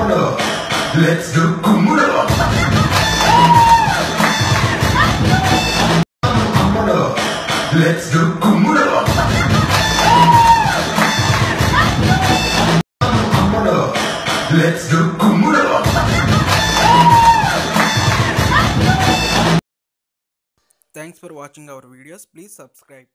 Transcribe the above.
Kummuda. Let's do Kummuda. Let's do Kummuda. Let's do Kummuda. Thanks for watching our videos. Please subscribe.